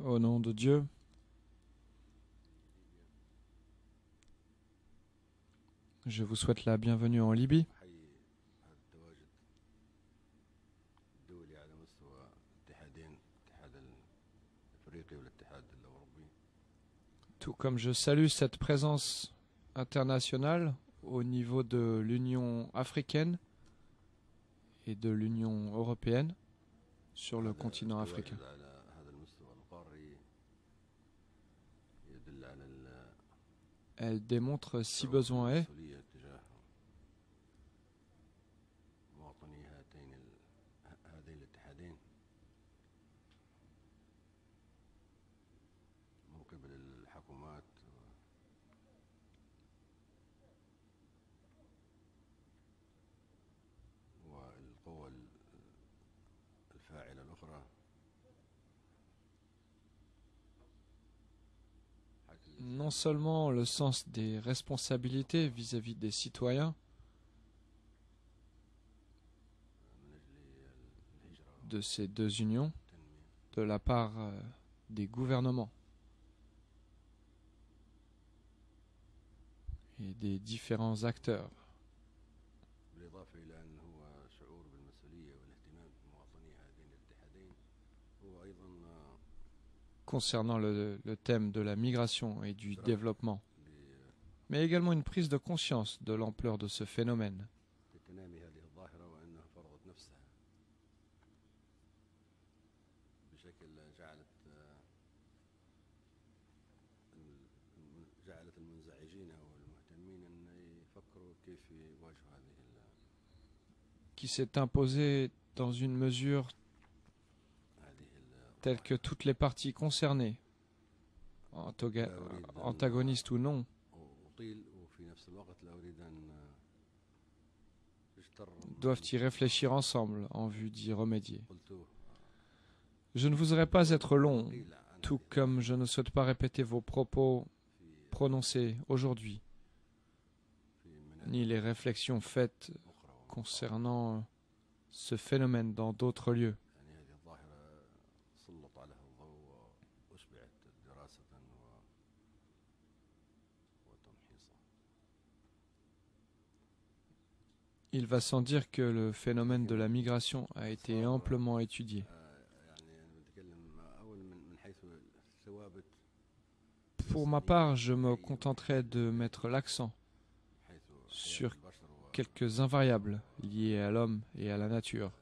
Au nom de Dieu. Je vous souhaite la bienvenue en Libye. Tout comme je salue cette présence internationale au niveau de l'Union africaine et de l'Union européenne, sur le continent africain. Elle démontre, si besoin est, seulement le sens des responsabilités vis-à-vis -vis des citoyens, de ces deux unions, de la part euh, des gouvernements. Et des différents acteurs. concernant le, thème de la migration et du développement, mais également une prise de conscience de l'ampleur de ce phénomène. qui s'est imposé dans une mesure telles que toutes les parties concernées, antagonistes ou non. doivent y réfléchir ensemble en vue d'y remédier. Je ne voudrais pas être long, tout comme je ne souhaite pas répéter vos propos prononcés aujourd'hui, ni les réflexions faites concernant ce phénomène dans d'autres lieux. Il va sans dire que le phénomène de la migration a été amplement étudié. Pour ma part, je me contenterai de mettre l'accent sur quelques invariables liées à l'homme et à la nature.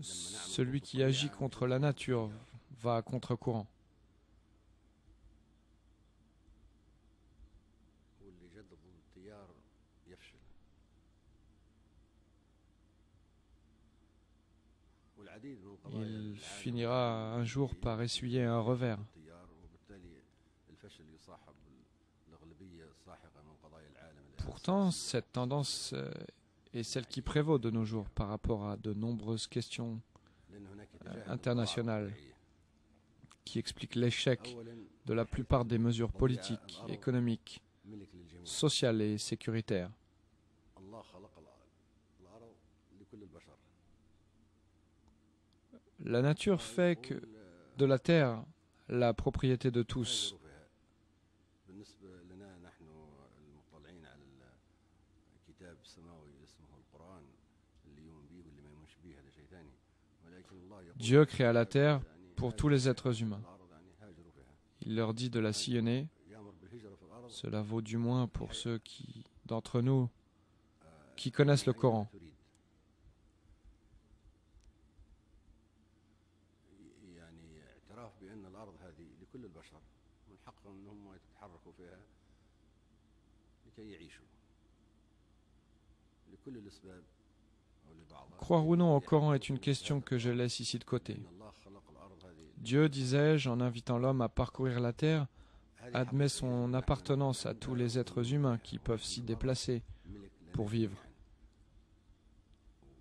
Celui qui agit contre la nature va à contre-courant. il finira un jour par essuyer un revers. Pourtant, cette tendance euh, est celle qui prévaut de nos jours par rapport à de nombreuses questions euh, internationales qui expliquent l'échec de la plupart des mesures politiques, économiques, sociales et sécuritaires. La nature fait que de la terre la propriété de tous. Dieu créa la terre pour tous les êtres humains. Il leur dit de la sillonner. Cela vaut du moins pour ceux qui, d'entre nous qui connaissent le Coran. اعتراف بأن الأرض هذه لكل البشر من حقهم أنهم يتحركوا فيها لكي يعيشوا لكل الأسباب أو لبعضها Croire ou non au Coran est une question que je laisse ici de côté. إن الله خلق الأرض هذه Dieu, disais-je, en invitant l'homme à parcourir la terre, هذه admet حق son نحن appartenance à tous les êtres humains qui peuvent s'y déplacer. ملك لنا pour vivre. جميعاً.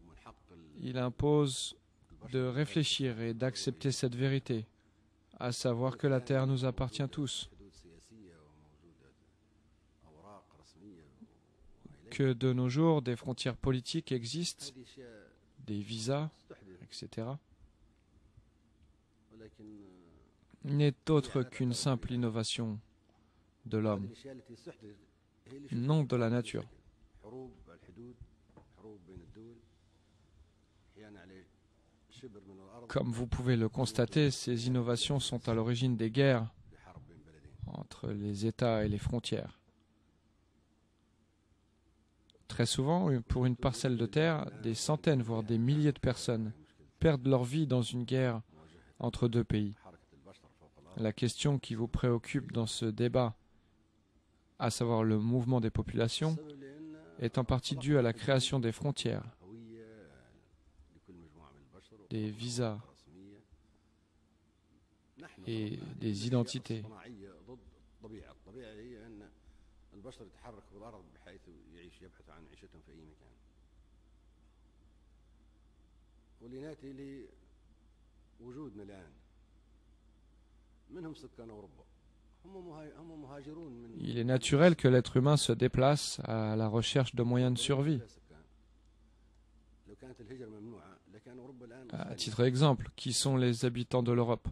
ومن حق ال- Il impose البشر de réfléchir et d'accepter cette vérité, à savoir que la terre nous appartient tous, que de nos jours des frontières politiques existent, des visas, etc n'est autre qu'une simple innovation de l'homme, non de la nature. Comme vous pouvez le constater, ces innovations sont à l'origine des guerres entre les États et les frontières. Très souvent, pour une parcelle de terre, des centaines, voire des milliers de personnes perdent leur vie dans une guerre entre deux pays. La question qui vous préoccupe dans ce débat, à savoir le mouvement des populations, est en partie due à la création des frontières des visas رسميه نحن et طبعاً هذه des الأشياء identités. الصناعيه ضد الطبيعه، الطبيعه هي ان البشر يتحركوا بالارض بحيث يعيش يبحثوا عن عيشتهم في اي مكان. ولناتي لوجودنا الان منهم سكان اوروبا هم مها- هم مهاجرون من Il est naturel que l'être humain se déplace à la recherche de moyens de survie. À titre d'exemple, qui sont les habitants de l'Europe?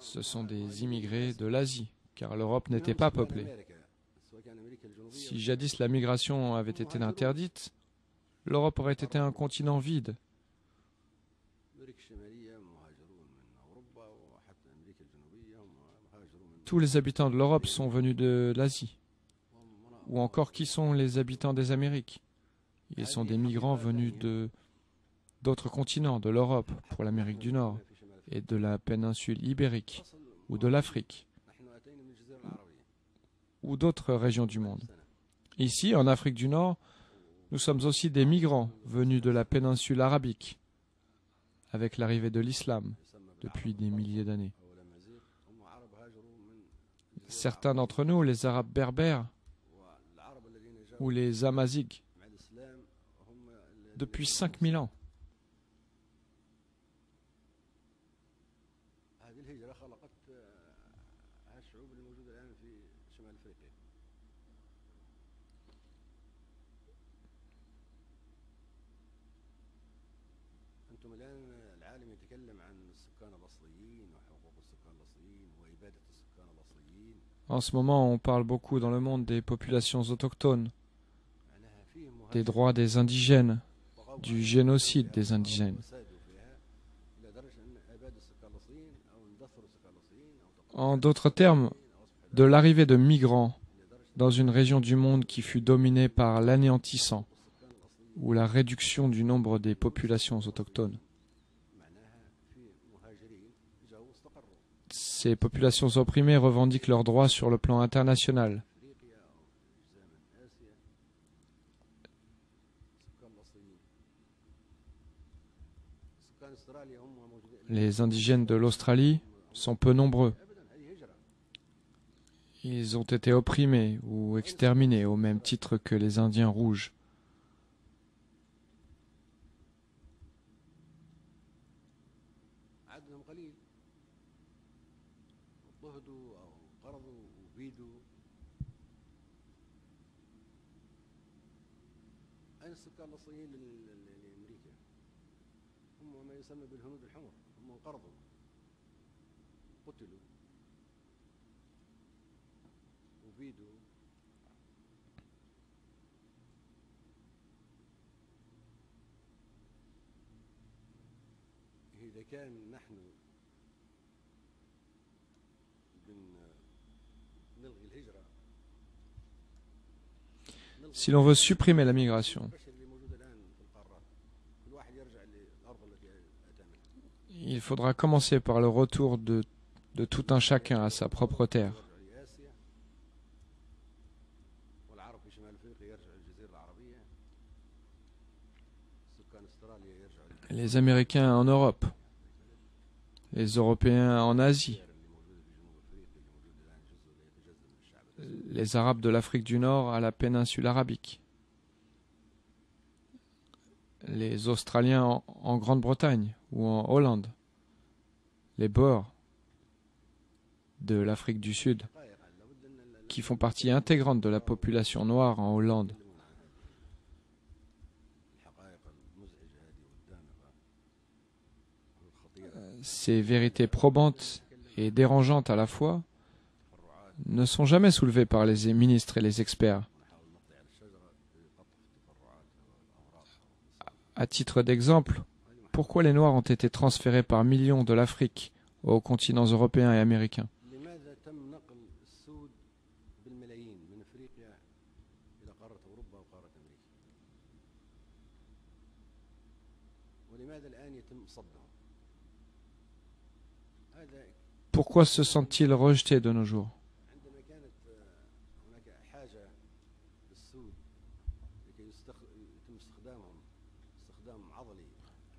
Ce sont des immigrés de l'Asie, car l'Europe n'était pas peuplée. Si jadis la migration avait été interdite, l'Europe aurait été un continent vide. Tous les habitants de l'Europe sont venus de l'Asie. Ou encore, qui sont les habitants des Amériques? Ils sont des migrants venus de d'autres continents, de l'Europe pour l'Amérique du Nord et de la péninsule ibérique ou de l'Afrique ou d'autres régions du monde. Ici, en Afrique du Nord, nous sommes aussi des migrants venus de la péninsule arabique avec l'arrivée de l'islam depuis des milliers d'années. Certains d'entre nous, les Arabes berbères ou les Amazighs, في شمال أفريقيا أنتم الآن العالم يتكلم عن السكان الأصليين وحقوق السكان الأصليين وإبادة السكان الأصليين en ce moment, on parle beaucoup dans le monde des populations autochtones, معناها فيه des مهاجرين droits des indigènes, طغوا du génocide des indigènes. En d'autres termes, de l'arrivée de migrants dans une région du monde qui fut dominée par l'anéantissant ou la réduction du nombre des populations autochtones. Ces populations opprimées revendiquent leurs droits sur le plan international Les indigènes de l'Australie sont peu nombreux. Ils ont été opprimés ou exterminés au même titre que les Indiens rouges. هم ما يسمى بالهنود الحمر هم انقرضوا قتلوا وبيدوا إذا كان نحن بن نلغي الهجرة نلغي Si l'on veut supprimer la migration, il faudra commencer par le retour de, tout un chacun à sa propre terre. les Américains en Europe, les Européens en Asie, les Arabes de l'Afrique du Nord à la péninsule arabique, les Australiens en Grande-Bretagne ou en Hollande les bords de l'Afrique du Sud, qui font partie intégrante de la population noire en Hollande. Ces vérités probantes et dérangeantes à la fois ne sont jamais soulevées par les ministres et les experts. À titre d'exemple, pourquoi les Noirs ont été transférés par millions de l'Afrique aux continents européens et américains Pourquoi se sentent-ils rejetés de nos jours?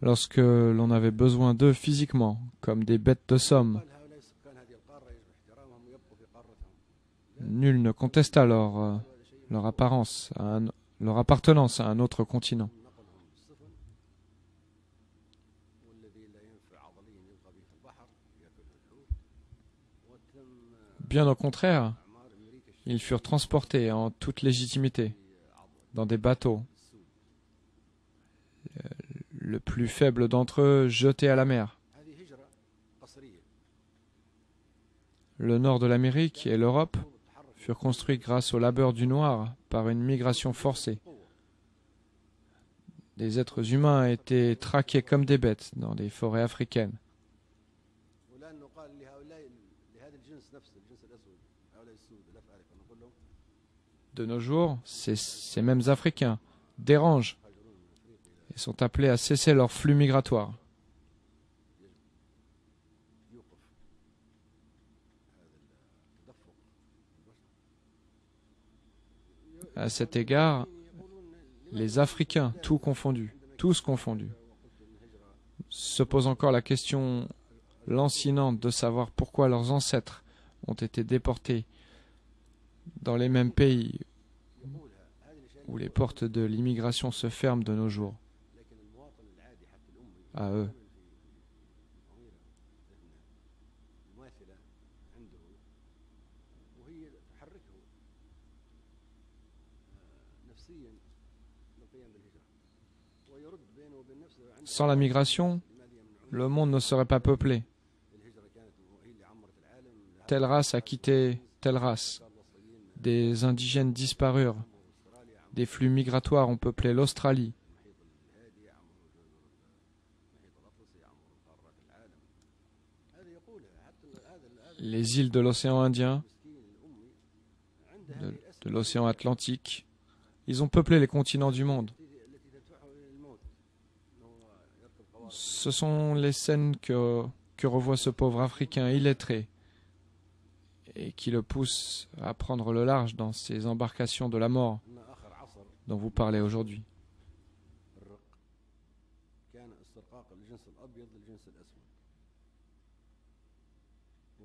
lorsque l'on avait besoin d'eux physiquement, comme des bêtes de somme. Nul ne conteste alors euh, leur, apparence, leur appartenance à un autre continent. Bien au contraire, ils furent transportés en toute légitimité dans des bateaux le plus faible d'entre eux jeté à la mer. Le nord de l'Amérique et l'Europe furent construits grâce au labeur du noir par une migration forcée. Des êtres humains étaient traqués comme des bêtes dans des forêts africaines. De nos jours, ces, ces mêmes Africains dérangent et sont appelés à cesser leur flux migratoire. À cet égard, les Africains, tout confondus, tous confondus, se posent encore la question lancinante de savoir pourquoi leurs ancêtres ont été déportés dans les mêmes pays où les portes de l'immigration se ferment de nos jours à eux. Sans la migration, le monde ne serait pas peuplé. Telle race a quitté telle race. Des indigènes disparurent. Des flux migratoires ont peuplé l'Australie, les îles de l'océan Indien, de, l'océan Atlantique. Ils ont peuplé les continents du monde. Ce sont les scènes que, que revoit ce pauvre Africain illettré et qui le pousse à prendre le large dans ces embarcations de la mort dont vous parlez aujourd'hui.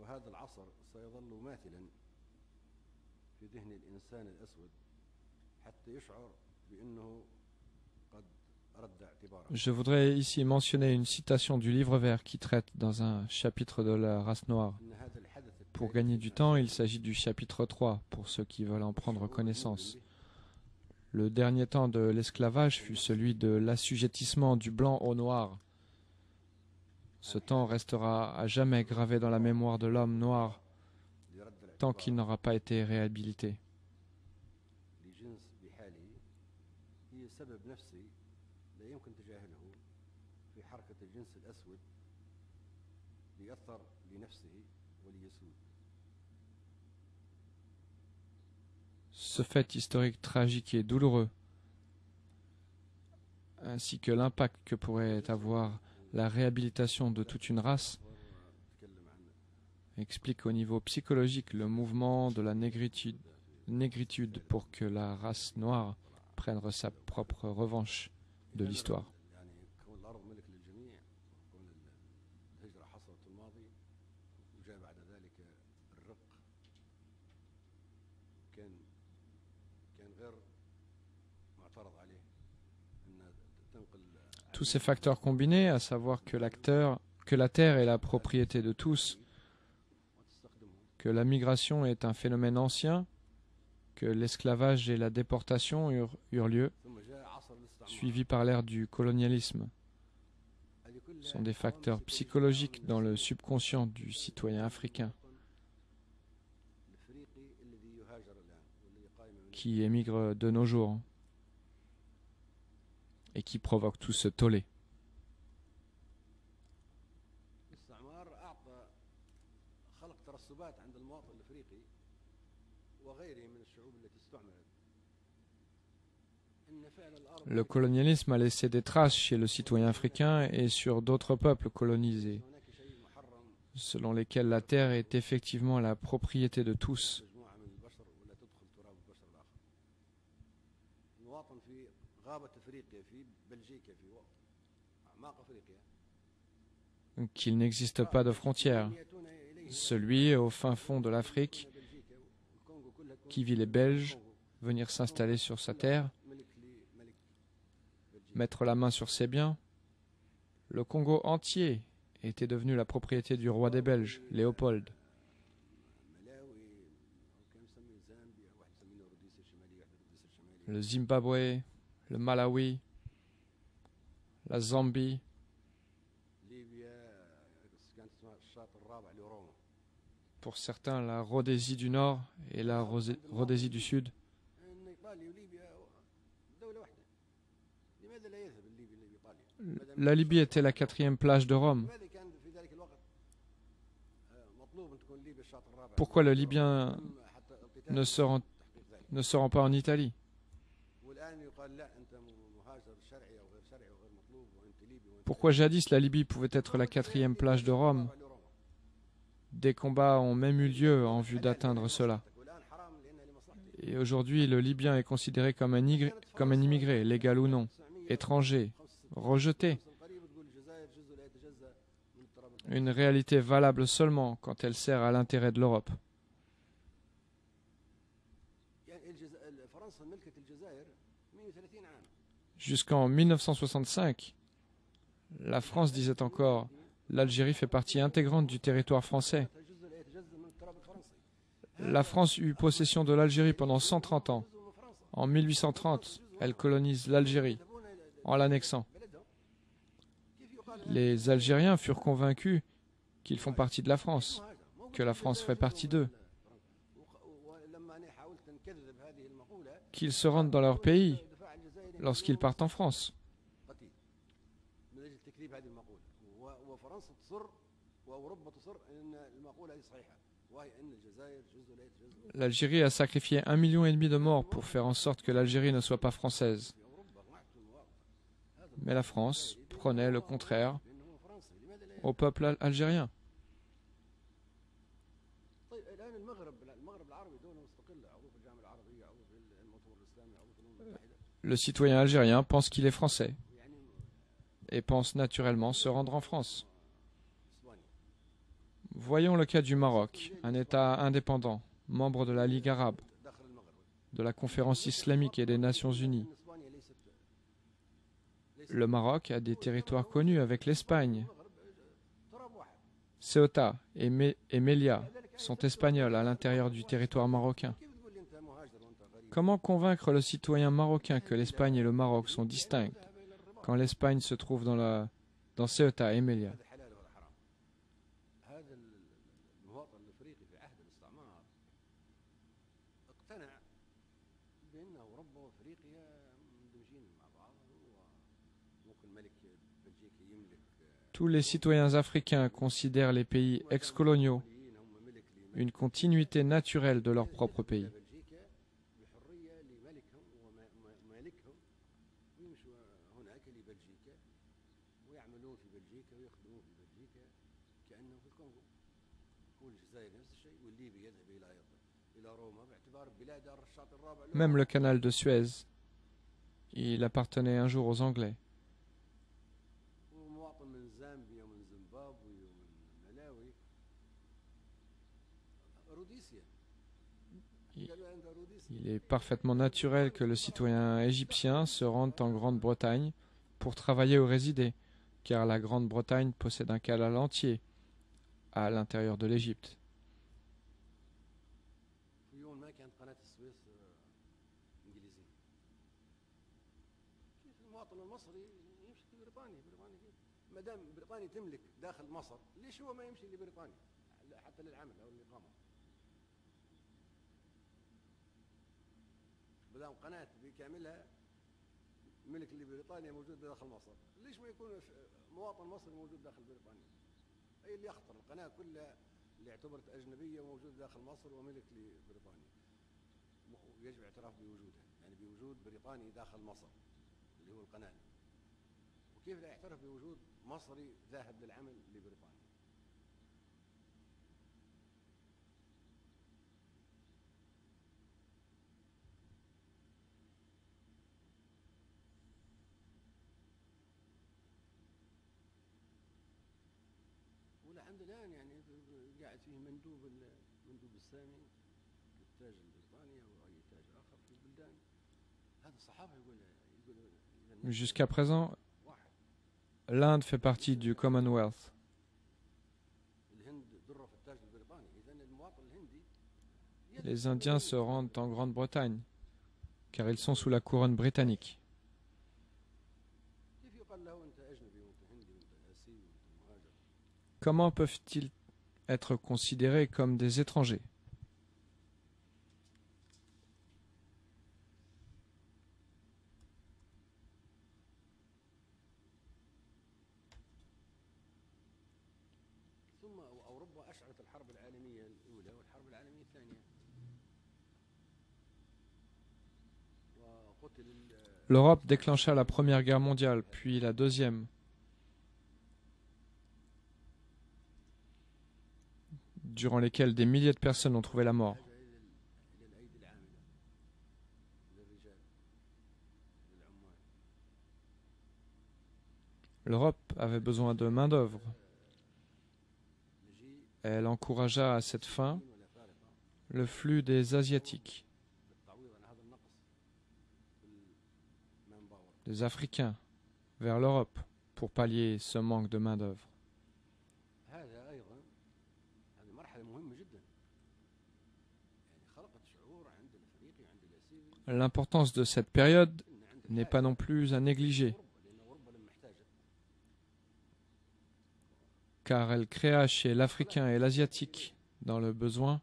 وهذا العصر سيظل ماثلا في ذهن الانسان الاسود حتى يشعر بانه قد رد اعتباره Je voudrais ici mentionner une citation du livre vert qui traite dans un chapitre de la race noire. ان هذا الحدث Pour gagner du temps, il s'agit du chapitre 3 pour ceux qui veulent en prendre connaissance. Le dernier temps de l'esclavage fut celui de l'assujettissement du blanc au noir. Ce temps restera à jamais gravé dans la mémoire de l'homme noir tant qu'il n'aura pas été réhabilité. Ce fait historique tragique et douloureux, ainsi que l'impact que pourrait avoir la réhabilitation de toute une race explique au niveau psychologique le mouvement de la négritude, négritude pour que la race noire prenne sa propre revanche de l'histoire. Tous ces facteurs combinés, à savoir que l'acteur, que la terre est la propriété de tous, que la migration est un phénomène ancien, que l'esclavage et la déportation eurent, eurent lieu, suivis par l'ère du colonialisme, sont des facteurs psychologiques dans le subconscient du citoyen africain qui émigre de nos jours et qui provoque tout ce tollé. Le colonialisme a laissé des traces chez le citoyen africain et sur d'autres peuples colonisés, selon lesquels la terre est effectivement la propriété de tous. qu'il n'existe pas de frontières. Celui au fin fond de l'Afrique qui vit les Belges venir s'installer sur sa terre, mettre la main sur ses biens. Le Congo entier était devenu la propriété du roi des Belges, Léopold. Le Zimbabwe, le Malawi, la Zambie, pour certains la Rhodésie du Nord et la Rhodésie du Sud. La Libye était la quatrième plage de Rome. Pourquoi le Libyen ne se rend, ne se rend pas en Italie? Pourquoi jadis la Libye pouvait être la quatrième plage de Rome? Des combats ont même eu lieu en vue d'atteindre cela. Et aujourd'hui, le Libyen est considéré comme un, immigré, légal ou non, étranger, rejeté. Une réalité valable seulement quand elle sert à l'intérêt de l'Europe. Jusqu'en 1965, la France disait encore l'Algérie fait partie intégrante du territoire français. La France eut possession de l'Algérie pendant 130 ans. En 1830, elle colonise l'Algérie en l'annexant. Les Algériens furent convaincus qu'ils font partie de la France, que la France fait partie d'eux, qu'ils se rendent dans leur pays lorsqu'ils partent en France. و- وفرنسا تصر واوروبا تصر ان المقوله هذه صحيحه وهي ان الجزائر جزء لا يتجزا L'Algérie a sacrifié un million et demi de morts pour faire en sorte que l'Algérie ne soit pas française. في اوروبا معكم المواطن هذا Mais la France prenait le contraire بانه هو فرنسي لماذا لا au peuple al- algérien. طيب الان المغرب المغرب العربي دوله مستقله عضو في الجامعه العربيه عضو في المؤتمر الاسلامي عضو في الامم المتحده Le citoyen algérien pense qu'il est français يعني et pense naturellement se rendre en France. Voyons le cas du Maroc, un État indépendant, membre de la Ligue arabe, de la conférence islamique et des Nations unies. Le Maroc a des territoires connus avec l'Espagne. Ceuta et, Me Melilla sont espagnols à l'intérieur du territoire marocain. Comment convaincre le citoyen marocain que l'Espagne et le Maroc sont distincts quand l'Espagne se trouve dans, la, dans Ceuta et Melilla? Tous les citoyens africains considèrent les pays ex-coloniaux une continuité naturelle de leur propre pays. Même le canal de Suez, il appartenait un jour aux Anglais. Il est parfaitement naturel que le citoyen égyptien se rende en Grande-Bretagne pour travailler ou résider, car la Grande-Bretagne possède un canal entier à l'intérieur de l'Égypte. بدام قناة بكاملها. ملك لبريطانيا موجود داخل مصر. ليش ما يكون مواطن مصري موجود داخل بريطانيا؟ أي اللي يخطر القناة كلها اللي اعتبرت أجنبية موجوده داخل مصر وملك لبريطانيا. ويجب الاعتراف بوجودها يعني بوجود بريطاني داخل مصر اللي هو القناة. وكيف لا يعترف بوجود مصري ذاهب للعمل لبريطانيا؟ فيه مندوب ال- مندوب السامي للتاج البريطاني او اي تاج اخر في البلدان هذا الصحافه يقول يقول إذا الناس- Jusqu'à présent, واحد l'Inde fait partie du Commonwealth. الهند ضره في التاج البريطاني اذا المواطن الهندي Les Indiens se rendent en Grande-Bretagne, car ils sont sous la couronne britannique. كيف يقال له انت اجنبي وانت هندي وانت اسيوي وانت مهاجر Comment peuvent-ils être considérés comme des étrangers. L'Europe déclencha la Première Guerre mondiale, puis la Deuxième. durant lesquelles des milliers de personnes ont trouvé la mort. L'Europe avait besoin de main-d'œuvre. Elle encouragea à cette fin le flux des Asiatiques, des Africains vers l'Europe pour pallier ce manque de main-d'œuvre. L'importance de cette période n'est pas non plus à négliger, car elle créa chez l'Africain et l'Asiatique, dans le besoin,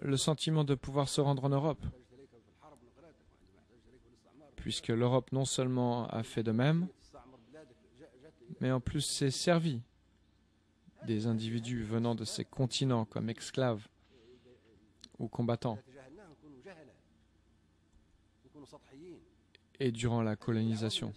le sentiment de pouvoir se rendre en Europe, puisque l'Europe non seulement a fait de même, mais en plus s'est servie des individus venant de ces continents comme esclaves ou combattants et durant la colonisation.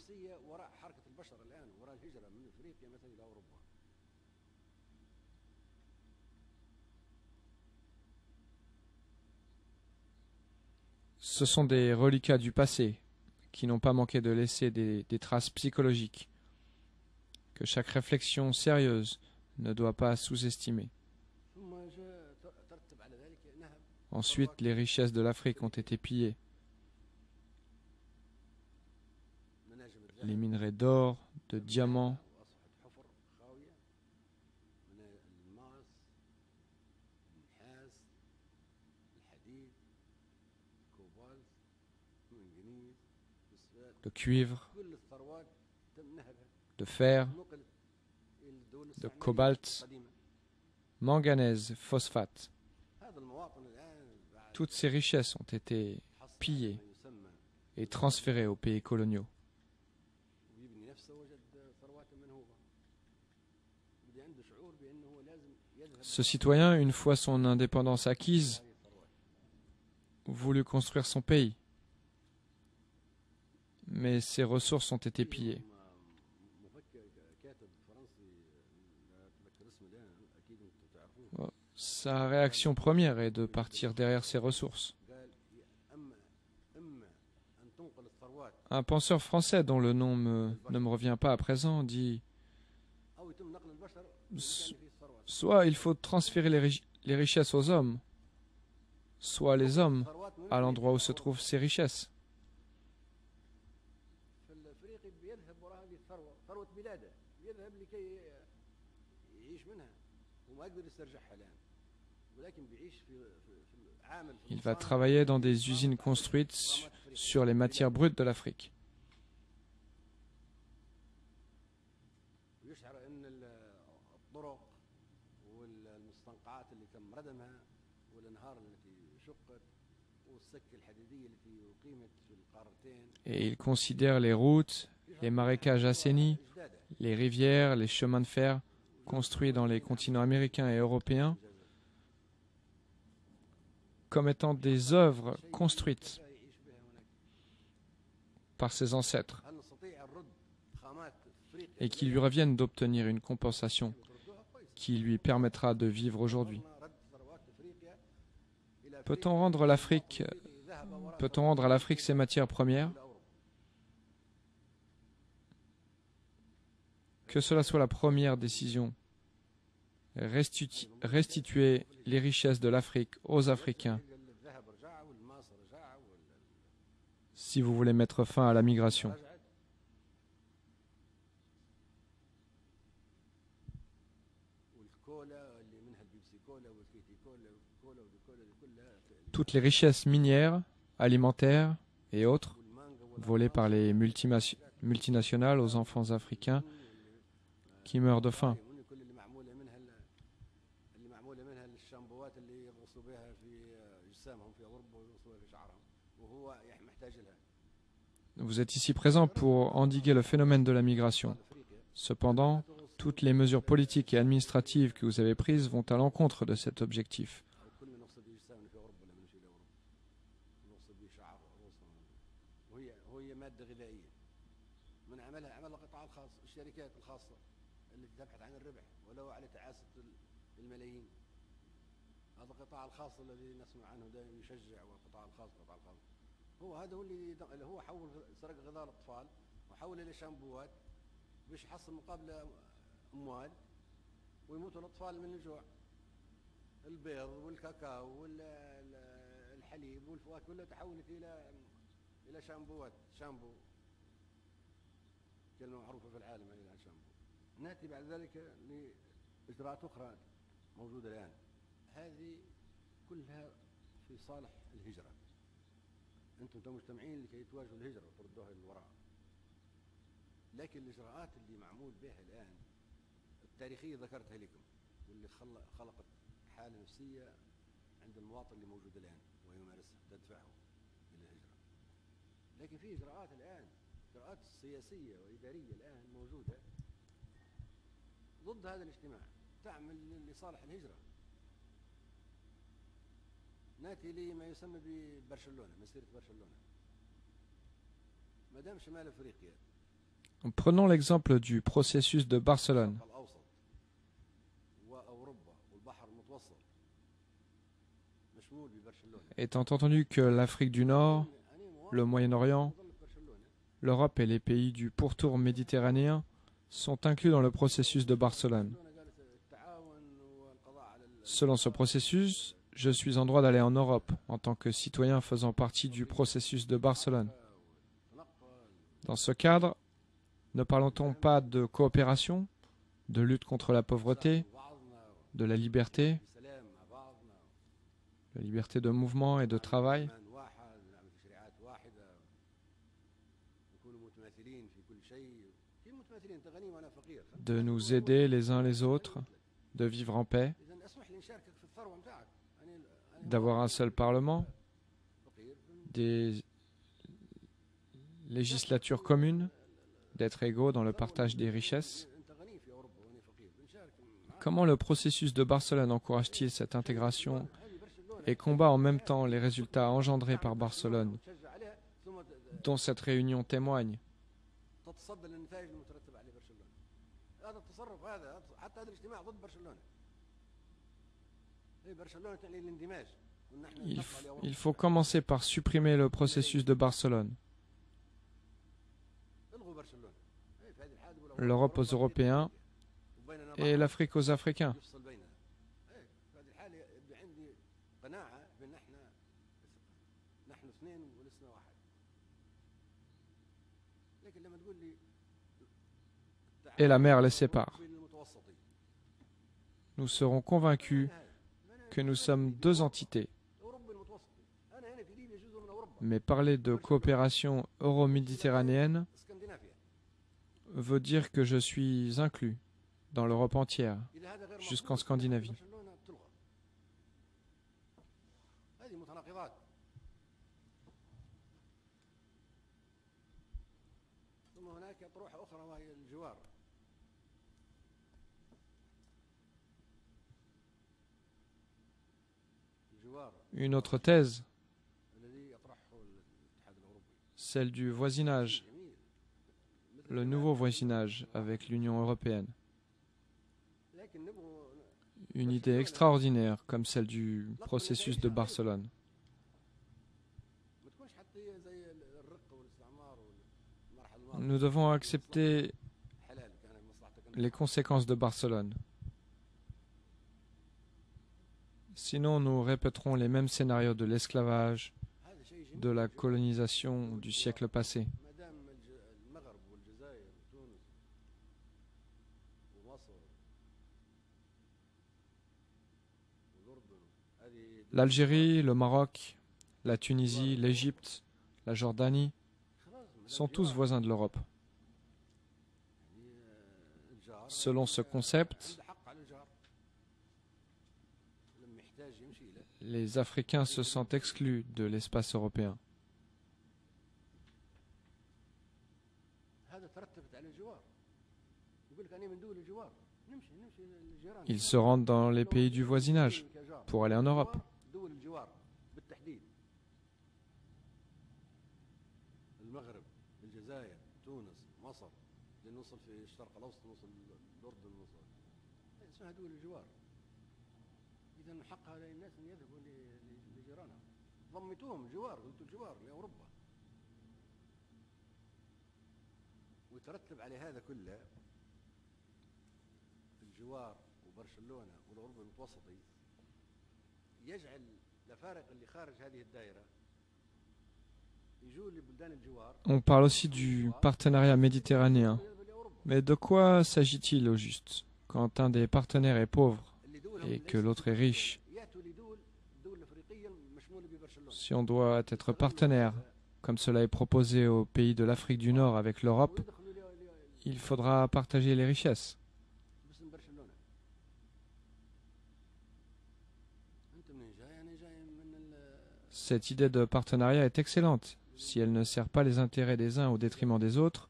Ce sont des reliquats du passé qui n'ont pas manqué de laisser des, traces psychologiques que chaque réflexion sérieuse ne doit pas sous-estimer. Ensuite, les richesses de l'Afrique ont été pillées. les minerais d'or, de diamants, de cuivre, de fer, de cobalt, manganèse, phosphate. Toutes ces richesses ont été pillées et transférées aux pays coloniaux. Ce citoyen, une fois son indépendance acquise, voulut construire son pays, mais ses ressources ont été pillées. Sa réaction première est de partir derrière ses ressources. Un penseur français dont le nom ne me revient pas à présent dit Soit il faut transférer les, richesses aux hommes, soit les hommes à l'endroit où se trouvent ces richesses. Il va travailler dans des usines construites sur les matières brutes de l'Afrique. والمستنقعات اللي تم ردمها والانهار التي شقت والسكه الحديديه التي اقيمت في القارتين Et il considère les routes, les marécages assainis, جداده les rivières, les chemins de fer construits dans les continents américains et européens comme étant des œuvres construites يعيش بها هناك par ses ancêtres هل نستطيع الرد خامات افريقيا et qui lui reviennent d'obtenir une compensation وتردوها كويس qui lui permettra de vivre aujourd'hui. Peut-on rendre l'Afrique peut-on rendre à l'Afrique ses matières premières? Que cela soit la première décision. Restituer les richesses de l'Afrique aux Africains si vous voulez mettre fin à la migration. toutes les richesses minières, alimentaires et autres volées par les multinationales aux enfants africains qui meurent de faim. Vous êtes ici présent pour endiguer le phénomène de la migration. Cependant, toutes les mesures politiques et administratives que vous avez prises vont à l'encontre de cet objectif. تبحث عن الربح ولو على تعاسة ال- الملايين. هذا القطاع الخاص الذي نسمع عنه دائما يشجع والقطاع الخاص القطاع الخاص. هو هذا هو اللي هو حول سرق غذاء الأطفال وحول إلى شامبوات باش يحصل مقابلة أموال ويموتوا الأطفال من الجوع. البيض والكاكاو والحليب والفواكه كلها تحولت إلى إلى شامبوات شامبو. كلمة معروفة في العالم هي الان شامبو. نأتي بعد ذلك لإجراءات أخرى موجودة الآن. هذه كلها في صالح الهجرة. أنتم مجتمعين لكي تواجهوا الهجرة وتردوها للوراء. لكن الإجراءات اللي معمول بها الآن التاريخية ذكرتها لكم واللي خلقت حالة نفسية عند المواطن اللي موجود الآن ويمارسها تدفعه إلى الهجرة. لكن في إجراءات الآن إجراءات سياسية وإدارية الآن موجودة. ضد هذا الاجتماع تعمل لصالح الهجره ناتي لما يسمى ببرشلونه مسيره برشلونه ما دام شمال افريقيا Prenons l'exemple du processus de Barcelone. الشرق الاوسط واوروبا والبحر المتوسط مشمول ببرشلونه Étant entendu que l'Afrique du Nord, أنا موافق le Moyen-Orient, بظل برشلونه l'Europe et les pays du pourtour méditerranéen sont inclus dans le processus de Barcelone. Selon ce processus, je suis en droit d'aller en Europe en tant que citoyen faisant partie du processus de Barcelone. Dans ce cadre, ne parlons-t-on pas de coopération, de lutte contre la pauvreté, de la liberté, la liberté de mouvement et de travail? de nous aider les uns les autres, de vivre en paix, d'avoir un seul Parlement, des législatures communes, d'être égaux dans le partage des richesses. Comment le processus de Barcelone encourage-t-il cette intégration et combat en même temps les résultats engendrés par Barcelone, dont cette réunion témoigne? هذا التصرف هذا حتى هذا الاجتماع ضد برشلونه هي برشلونه تعني الاندماج وان احنا il, نبقى f- لأوروبا. il faut commencer par supprimer le processus de Barcelone. الغوا برشلونه هي في هذه الحاله يقولوا L'Europe aux أوروبا Européens وبيننا et بحر l'Afrique aux Africains. et la mer les sépare. Nous serons convaincus que nous sommes deux entités. Mais parler de coopération euro-méditerranéenne veut dire que je suis inclus dans l'Europe entière, jusqu'en Scandinavie. Une autre thèse, celle du voisinage, le nouveau voisinage avec l'Union européenne. Une idée extraordinaire comme celle du processus de Barcelone. Nous devons accepter les conséquences de Barcelone. Sinon, nous répéterons les mêmes scénarios de l'esclavage, de la colonisation du siècle passé. L'Algérie, le Maroc, la Tunisie, l'Égypte, la Jordanie sont tous voisins de l'Europe. Selon ce concept, les Africains se sentent exclus de l'espace européen. Ils se rendent dans les pays du voisinage pour aller en Europe. دول الجوار بالتحديد المغرب الجزائر تونس مصر لنوصل في الشرق الاوسط نوصل الاردن نوصل اسمها دول الجوار اذا من حق هؤلاء الناس ان يذهبوا ل- ل- لجيرانهم ضمتوهم جوار قلت الجوار لاوروبا ويترتب على هذا كله الجوار وبرشلونه والاوروبي المتوسطي يجعل الافارقه اللي خارج هذه الدائره يجوا لبلدان الجوار On parle aussi du partenariat méditerranéen. يذهبوا لاوروبا Mais de quoi s'agit-il au juste Quand un des partenaires est pauvre اللي دولهم et que l'autre est riche. Si on doit être partenaire, comme cela est proposé aux pays de l'Afrique du Nord avec l'Europe, il faudra partager les richesses. Cette idée de partenariat est excellente si elle ne sert pas les intérêts des uns au détriment des autres,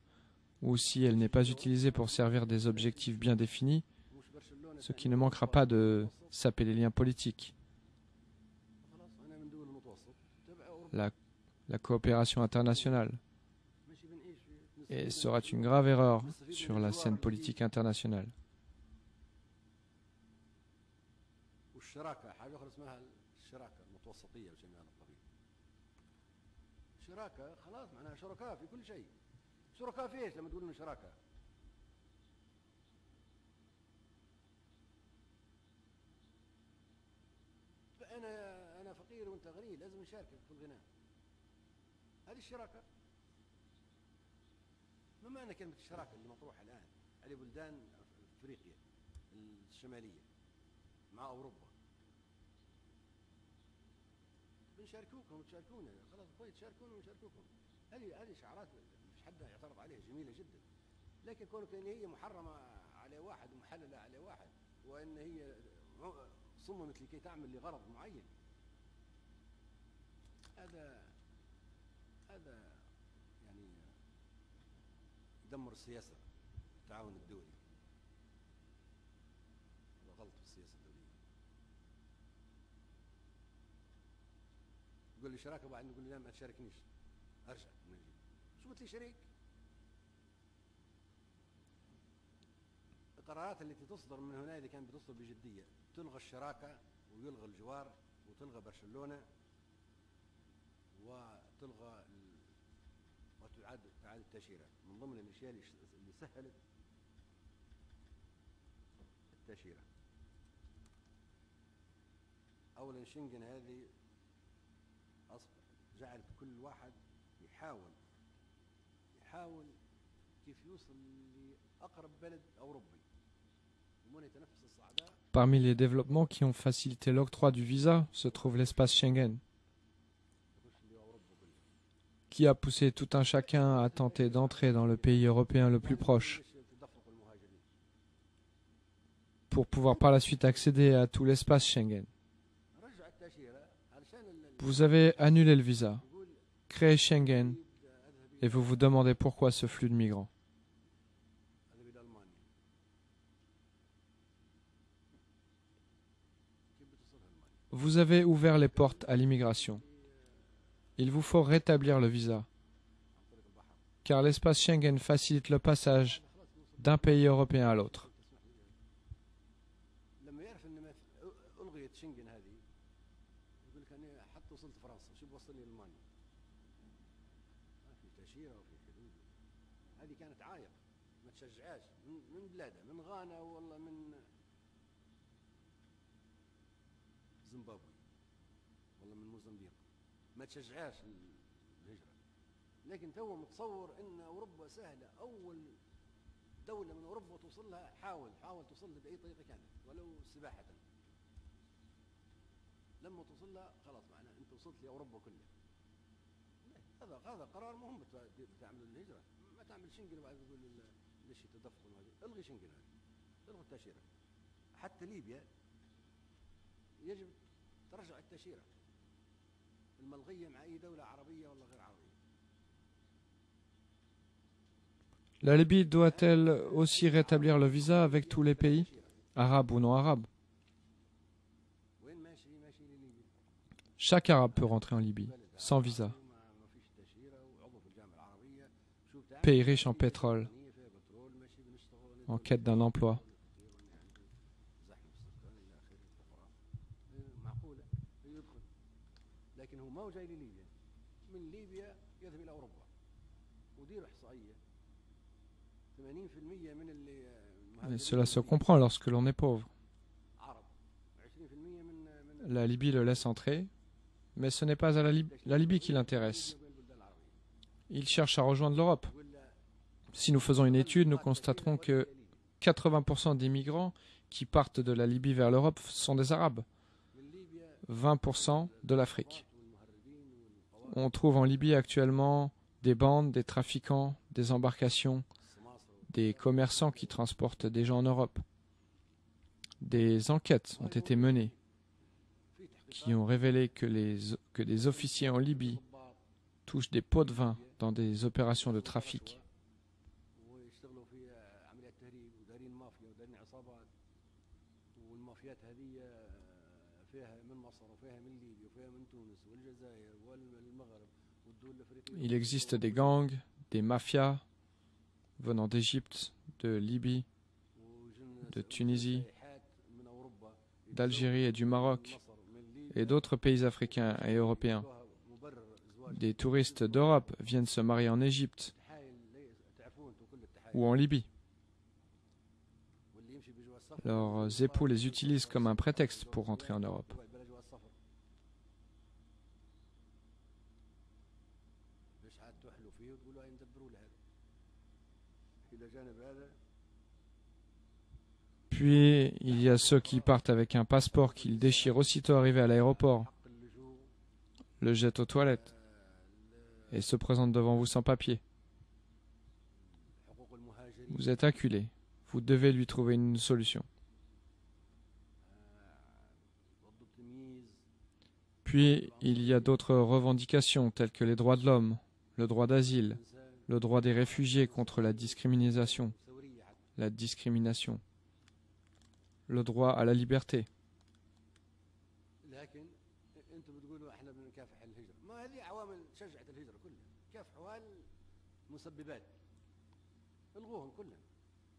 ou si elle n'est pas utilisée pour servir des objectifs bien définis, ce qui ne manquera pas de saper les liens politiques. خلاص انا من دول المتوسط تبع اوروبا La, la coopération internationale ماشي بنعيش في et نستفيد sera من- une grave erreur sur la scène politique internationale. والشراكه حاجه اخرى اسمها الشراكه المتوسطيه بشيء من هذا القبيل شراكه خلاص معناها شركاء في كل شيء شركاء في ايش لما تقول لنا شراكه أنا أنا فقير وأنت غني لازم نشاركك في الغناء. هذه الشراكة. ما معنى كلمة الشراكة اللي مطروحة الآن؟ على بلدان أفريقيا الشمالية مع أوروبا. بنشاركوكم وتشاركونا. خلاص كويس تشاركونا ونشاركوكم هذه هذه شعارات مش حد يعترض عليها جميلة جدا. لكن كونك إن هي محرمة على واحد ومحللة على واحد وإن هي صممت لكي تعمل لغرض معين. هذا هذا يعني يدمر السياسة التعاون الدولي. هذا غلط في السياسة الدولية. يقول لي شراكة وبعدين يقول لي لا ما تشاركنيش. أرجع من شو قلت لي شريك؟ القرارات التي تصدر من هنا إذا كانت بتصدر بجدية. تلغى الشراكة ويلغى الجوار وتلغى برشلونة وتلغى. وتعاد تعاد التأشيرة. من ضمن الأشياء اللي سهلت التأشيرة. اولا شنغن هذه جعلت كل واحد يحاول يحاول كيف يوصل لأقرب بلد أوروبي. Parmi les développements qui ont facilité l'octroi du visa se trouve l'espace Schengen, qui a poussé tout un chacun à tenter d'entrer dans le pays européen le plus proche, pour pouvoir par la suite accéder à tout l'espace Schengen. Vous avez annulé le visa, créé Schengen, et vous vous demandez pourquoi ce flux de migrants. Vous avez ouvert les portes à l'immigration. Il vous faut rétablir le visa, car l'espace Schengen facilite le passage d'un pays européen à l'autre. ما تشجعاش الهجرة. لكن تو متصور إن أوروبا سهلة. أول دولة من أوروبا توصل لها حاول حاول توصل لها بأي طريقة كانت ولو سباحة. لما توصل لها خلاص معناه أنت وصلت لأوروبا كلها. هذا هذا قرار مهم بت- بتعمل الهجرة. ما تعمل شنجن وبعد تقول ليش تدفق إلغي شنجن إلغي التأشيرة. حتى ليبيا يجب ترجع التأشيرة. الملغية مع أي دولة عربية ولا غير عربية La Libye doit-elle aussi rétablir le visa avec tous les pays, arabes ou non arabes وين ماشي ماشي لليبيا Chaque arabe peut rentrer en Libye, sans visa. ما ما فيش تأشيرة وعضو في الجامعة العربية شو بتعمل؟ Pays riche en pétrole, فيها بترول ماشي بنشتغل en quête d'un emploi. لكن هو ما هو جاي لليبيا من ليبيا يذهب إلى أوروبا ودير إحصائية 80% من اللي Et cela se comprend lorsque l'on est pauvre. عرب 20% من من La Libye le laisse entrer, mais ce n'est pas à la, Lib- la Libye qui l'intéresse. بين البلدان العربية Il cherche à rejoindre l'Europe. يقول لا Si nous faisons une étude, nous constaterons que 80% des migrants qui partent de la Libye vers l'Europe sont des Arabes, من ليبيا 20% de l'Afrique. on trouve en Libye actuellement des bandes, des trafiquants, des embarcations, des commerçants qui transportent des gens en Europe. Des enquêtes ont été menées qui ont révélé que, des officiers en Libye touchent des pots de vin dans des opérations de trafic. il existe des gangs, des mafias venant d'Égypte, de Libye, de Tunisie, d'Algérie et du Maroc, et d'autres pays africains et européens. Des touristes d'Europe viennent se marier en Égypte ou en Libye. Leurs époux les utilisent comme un prétexte pour rentrer en Europe. باش عاد تحلوا فيه وتقولوا هاي ندبروا له هذا الى جانب هذا Puis il y a ceux qui partent avec un passeport qu'ils déchirent aussitôt arrivés à l'aéroport, حق اللجوء le jettent aux toilettes آه، et se présentent devant vous sans papier. حقوق المهاجرين Vous êtes acculé. Vous devez lui trouver une solution. آه، ضد التمييز Puis il y a d'autres revendications telles que les droits de l'homme, le droit d'asile, le droit des réfugiés contre la discrimination, la discrimination, le droit à la liberté.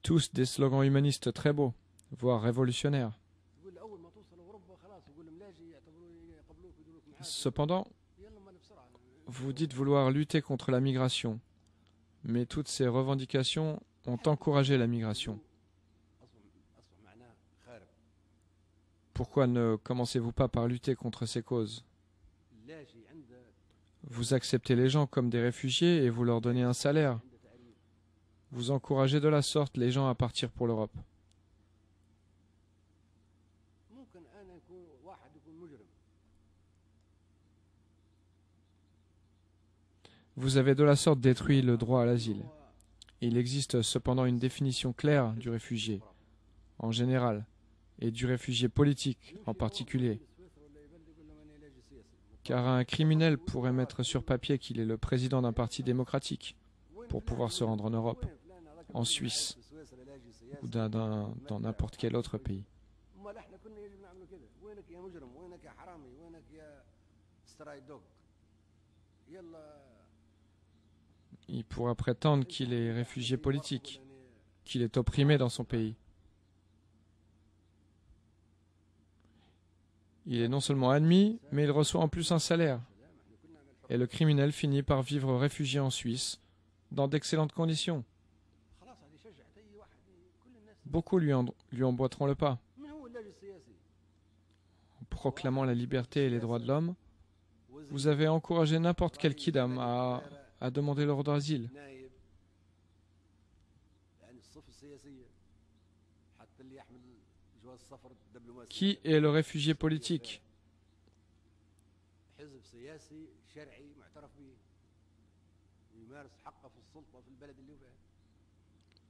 Tous des slogans humanistes très beaux, voire révolutionnaires. Cependant, vous dites vouloir lutter contre la migration, mais toutes ces revendications ont encouragé la migration. Pourquoi ne commencez-vous pas par lutter contre ces causes? Vous acceptez les gens comme des réfugiés et vous leur donnez un salaire. Vous encouragez de la sorte les gens à partir pour l'Europe. Vous avez de la sorte détruit le droit à l'asile. Il existe cependant une définition claire du réfugié. En général, et du réfugié politique en particulier. Car un criminel pourrait mettre sur papier qu'il est le président d'un parti démocratique pour pouvoir se rendre en Europe, en Suisse ou dans n'importe quel autre pays il pourra prétendre qu'il est réfugié politique, qu'il est opprimé dans son pays. Il est non seulement admis, mais il reçoit en plus un salaire. Et le criminel finit par vivre réfugié en Suisse, dans d'excellentes conditions. Beaucoup lui, lui emboîteront le pas. En proclamant la liberté et les droits de l'homme, vous avez encouragé n'importe quel kidam à à demander leur d'asile. Qui est le réfugié politique?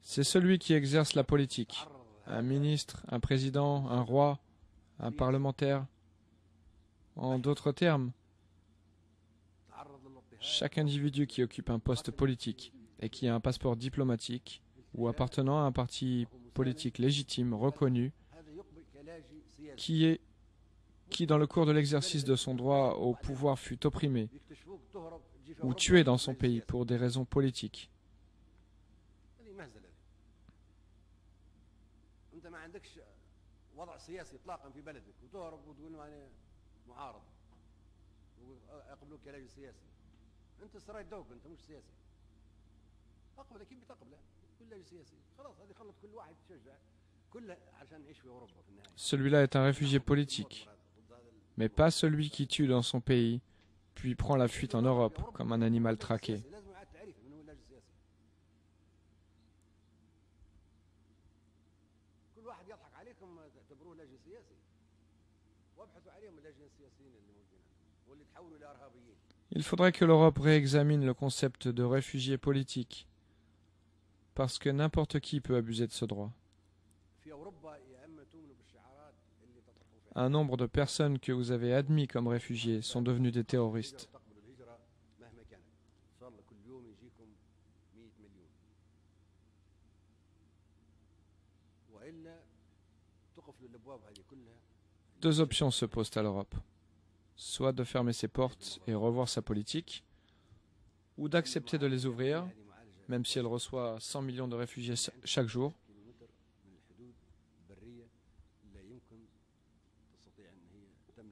C'est celui qui exerce la politique. Un ministre, un président, un roi, un parlementaire. En d'autres termes, chaque individu qui occupe un poste politique et qui a un passeport diplomatique ou appartenant à un parti politique légitime reconnu, qui, est, qui dans le cours de l'exercice de son droit au pouvoir fut opprimé ou tué dans son pays pour des raisons politiques. هذه مهزله هذه. انت ما عندكش وضع سياسي اطلاقا في بلدك وتهرب وتقول انا معارض يقبلوك كلاجئ سياسي انت سراي دوق انت مش سياسي اقبل اكيد بتقبله كل لاجئ سياسي خلاص هذه خلت كل واحد يتشجع كله عشان يعيش في اوروبا في النهايه Celui-là est un réfugié politique, ضد هذا ال- mais pas celui qui tue dans son pays, puis prend la fuite en Europe في أوروبا comme un animal لاجئ traqué. سياسي. لازم يعاد تعريف من هو اللاجئ السياسي كل واحد يضحك عليكم تعتبروه لاجئ سياسي وابحثوا عليهم اللاجئين السياسيين اللي موجودين واللي تحولوا الى ارهابيين Il faudrait que l'Europe réexamine le concept de réfugié politique, parce que n'importe qui peut abuser de ce droit. Un nombre de personnes que vous avez admis comme réfugiés sont devenues des terroristes. Deux options se posent à l'Europe soit de fermer ses portes et revoir sa politique, ou d'accepter de les ouvrir, même si elle reçoit 100 millions de réfugiés chaque jour.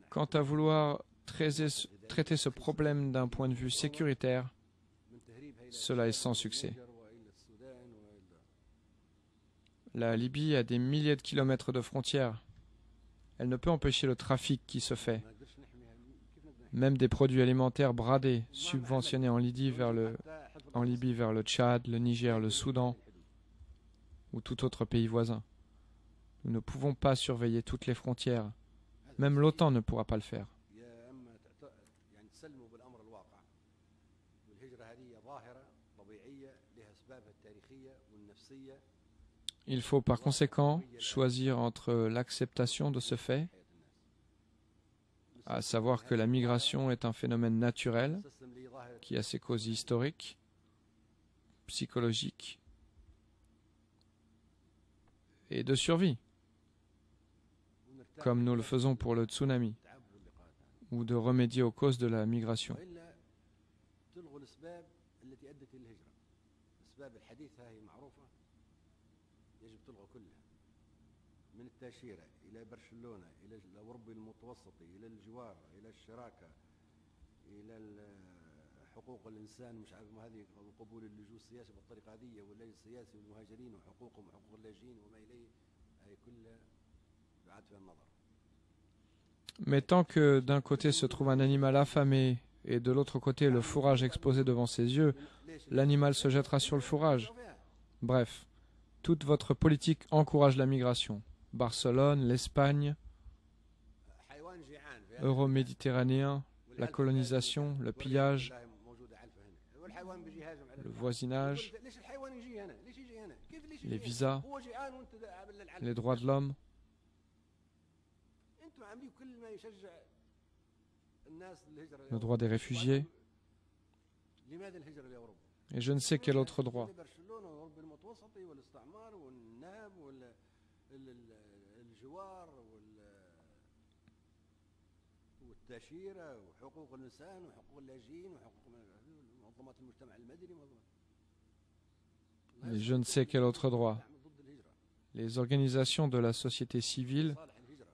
Quant à vouloir traiter ce problème d'un point de vue sécuritaire, cela est sans succès. La Libye a des milliers de kilomètres de frontières. Elle ne peut empêcher le trafic qui se fait. Même des produits alimentaires bradés, subventionnés en Libye, vers le, en Libye vers le Tchad, le Niger, le Soudan ou tout autre pays voisin. Nous ne pouvons pas surveiller toutes les frontières. Même l'OTAN ne pourra pas le faire. Il faut par conséquent choisir entre l'acceptation de ce fait à savoir que la migration est un phénomène naturel qui a ses causes historiques, psychologiques et de survie, comme nous le faisons pour le tsunami, ou de remédier aux causes de la migration. من التاشيره الى برشلونه الى الاوروبي المتوسطي الى الجوار الى الشراكه الى ال- حقوق الانسان مش عارف ما هذه قبول اللجوء السياسي بالطريقه هذه واللاجئ السياسي والمهاجرين وحقوقهم وحقوق اللاجئين وما اليه هذه كلها يعاد فيها النظر Mais tant que d'un côté se trouve un animal affamé et de l'autre côté le fourrage exposé devant ses yeux, ليش l'animal se jettera sur le fourrage. Bref, toute votre politique encourage la migration. Barcelone, l'Espagne, euro-méditerranéen, la colonisation, le pillage, le voisinage, les visas, les droits de l'homme. Le droit des réfugiés. Et je ne sais quel autre droit والجوار وال والتأشيرة وحقوق الإنسان وحقوق اللاجئين وحقوق منظمات المجتمع المدني منظمات Et je ne sais quel autre droit. تعمل ضد الهجرة Les organisations de la société civile صالح الهجرة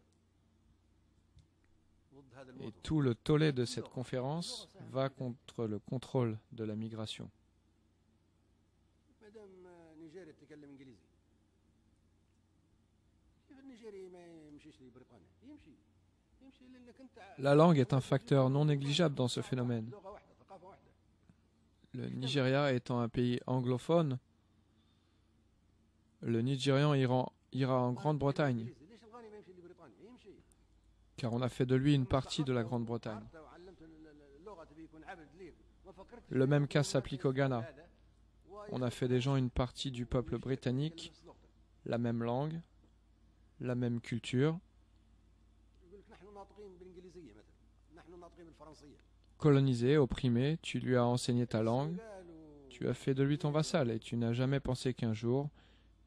ضد هذا et الموضوع tout le tollé de cette conférence va contre le contrôle de la migration. La langue est un facteur non négligeable dans ce phénomène. Le Nigeria étant un pays anglophone, le Nigérian ira, ira en Grande-Bretagne, car on a fait de lui une partie de la Grande-Bretagne. Le même cas s'applique au Ghana. On a fait des gens une partie du peuple britannique, la même langue, la même culture, colonisé, opprimé, tu lui as enseigné ta langue, tu as fait de lui ton vassal et tu n'as jamais pensé qu'un jour,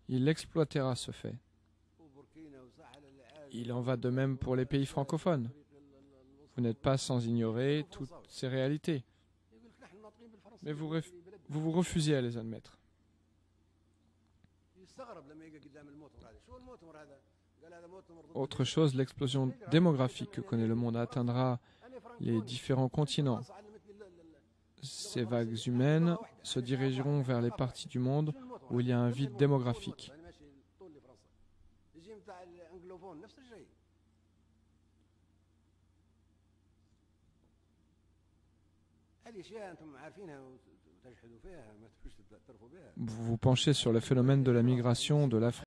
il exploitera ce fait. Il en va de même pour les pays francophones. Vous n'êtes pas sans ignorer toutes ces réalités. Mais vous, vous refusez à les admettre. Autre chose, l'explosion démographique que connaît le monde atteindra les différents continents. Ces vagues humaines se dirigeront vers les parties du monde où il y a un vide démographique. Vous vous penchez sur le phénomène de la migration de l'Afrique.